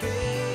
quase ter